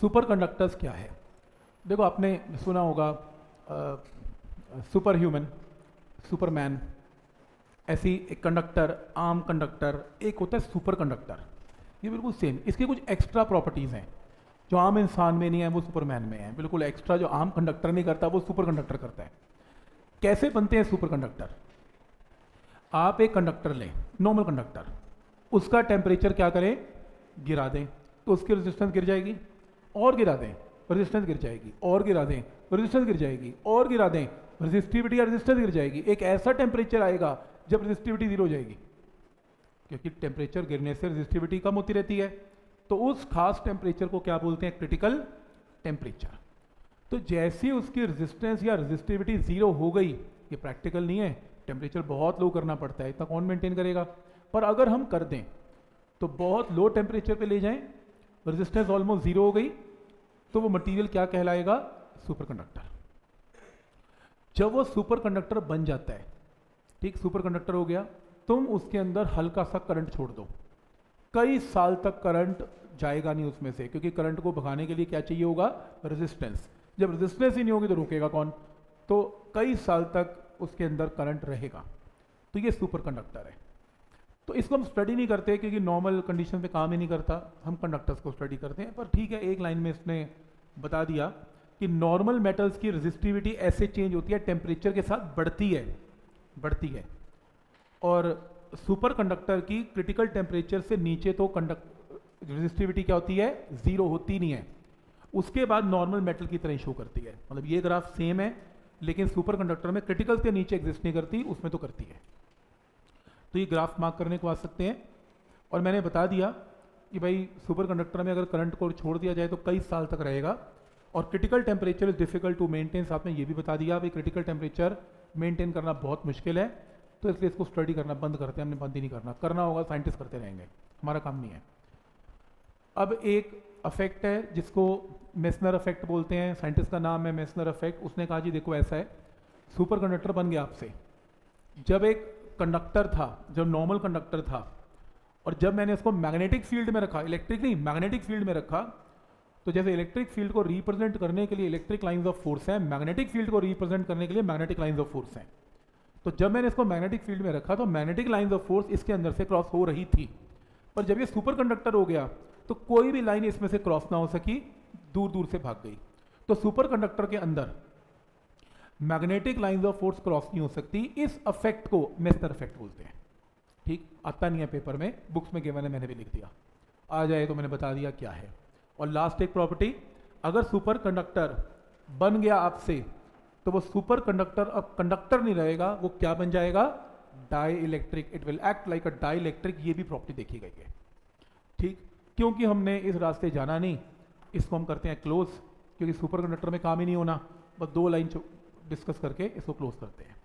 Super conductors क्या है? देखो, आपने सुना होगा सुपर ह्यूमन सुपरमैन, ऐसी एक कंडक्टर, आम कंडक्टर, एक होता है सुपर कंडक्टर ये बिल्कुल सेम इसकी कुछ एक्स्ट्रा प्रॉपर्टीज़ हैं। जो आम इंसान में नहीं है, वो सुपरमैन में है। बिल्कुल एक्स्ट्रा जो आम कंडक्टर नहीं करता, वो सुपर कंडक्टर करता है। कैसे बनते हैं सुपर कंडक्टर आप एक कंडक्टर लें नॉर्मल कंडक्टर उसका टेम्परेचर क्या करें? गिरा दें तो उसकी रेजिस्टेंस गिर जाएगी। और गिरा दें रेजिस्टेंस गिर जाएगी, और गिरा दें रेजिस्टेंस गिर जाएगी, और गिरा दें रेजिस्टिविटी या रेजिस्टेंस गिर जाएगी। एक ऐसा टेम्परेचर आएगा जब रेजिस्टिविटी ज़ीरो हो जाएगी। क्योंकि टेम्परेचर गिरने से रेजिस्टिविटी कम होती रहती है। तो उस खास टेम्परेचर को क्या बोलते हैं? क्रिटिकल टेम्परेचर तो जैसे उसकी रेजिस्टेंस या रेजिस्टिविटी ज़ीरो हो गई, ये प्रैक्टिकल नहीं है टेम्परेचर बहुत लो करना पड़ता है, इतना कौन मेंटेन करेगा? पर अगर हम कर दें तो बहुत लो टेम्परेचर पे ले जाएँ रेजिस्टेंस ऑलमोस्ट ज़ीरो हो गई तो वो मटेरियल क्या कहलाएगा? सुपर कंडक्टर जब वो सुपर कंडक्टर बन जाता है, ठीक सुपर कंडक्टर हो गया, तुम उसके अंदर हल्का सा करंट छोड़ दो। कई साल तक करंट जाएगा नहीं उसमें से, क्योंकि करंट को भगाने के लिए क्या चाहिए होगा? रेजिस्टेंस जब रेजिस्टेंस ही नहीं होगी तो रुकेगा कौन? तो कई साल तक उसके अंदर करंट रहेगा। तो ये सुपर कंडक्टर है। तो इसको हम स्टडी नहीं करते क्योंकि नॉर्मल कंडीशन पे काम ही नहीं करता। हम कंडक्टर्स को स्टडी करते हैं। पर ठीक है, एक लाइन में इसने बता दिया कि नॉर्मल मेटल्स की रेजिस्टिविटी ऐसे चेंज होती है टेम्परेचर के साथ बढ़ती है बढ़ती है। और सुपर कंडक्टर की क्रिटिकल टेम्परेचर से नीचे तो कंडक्ट रेजिस्टिविटी क्या होती है? ज़ीरो होती नहीं है। उसके बाद नॉर्मल मेटल की तरह शो करती है। मतलब ये ग्राफ सेम है, लेकिन सुपर कंडक्टर में क्रिटिकल के नीचे एग्जिस्ट नहीं करती, उसमें तो करती है। तो ये ग्राफ मार्क करने को आ सकते हैं। और मैंने बता दिया कि भाई सुपर कंडक्टर में अगर करंट को छोड़ दिया जाए तो कई साल तक रहेगा। और critical temperature is difficult to maintain में ये भी बता दिया भाई क्रिटिकल टेम्परेचर मेंटेन करना बहुत मुश्किल है। तो इसलिए इसको स्टडी करना बंद करते हैं, हमने बंद ही नहीं करना। करना होगा साइंटिस्ट करते रहेंगे। हमारा काम नहीं है। अब एक अफेक्ट है जिसको मेसनर अफेक्ट बोलते हैं। साइंटिस्ट का नाम है मेसनर अफेक्ट उसने कहा, जी देखो ऐसा है। सुपर कंडक्टर बन गया आपसे। जब एक कंडक्टर था जब नॉर्मल कंडक्टर था। और जब मैंने उसको मैग्नेटिक फ़ील्ड में रखा इलेक्ट्रिक नहीं मैग्नेटिक फ़ील्ड में रखा तो जैसे इलेक्ट्रिक फ़ील्ड को रिप्रेजेंट करने के लिए इलेक्ट्रिक लाइंस ऑफ़ फोर्स हैं मैग्नेटिक फ़ील्ड को रिप्रेजेंट करने के लिए मैग्नेटिक लाइंस ऑफ़ फोर्स हैं। तो जब मैंने इसको मैग्नेटिक फ़ील्ड में रखा तो मैग्नेटिक लाइंस ऑफ़ फोर्स इसके अंदर से क्रॉस हो रही थी। पर जब ये सुपर कंडक्टर हो गया तो कोई भी लाइन इसमें से क्रॉस ना हो सकी दूर दूर से भाग गई। तो सुपर कंडक्टर के अंदर magnetic lines of force cross नहीं हो सकती। इस अफेक्ट को मेस्टर अफेक्ट बोलते हैं। ठीक? आता नहीं है पेपर में। बुक्स में गिवन है, मैंने भी लिख दिया। आ जाए तो मैंने बता दिया क्या है। और लास्ट एक प्रॉपर्टी अगर सुपर कंडक्टर बन गया आपसे तो वो सुपर कंडक्टर अब कंडक्टर नहीं रहेगा, वो क्या बन जाएगा? Dielectric it will act like a dielectric ये भी प्रॉपर्टी देखी गई है। ठीक? क्योंकि हमने इस रास्ते जाना नहीं, इसको हम करते हैं क्लोज क्योंकि सुपर कंडक्टर में काम ही नहीं होना। बस दो लाइन डिस्कस करके इसको क्लोज करते हैं।